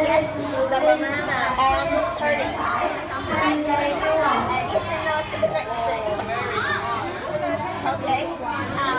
the banana on 30. And subtraction. Okay.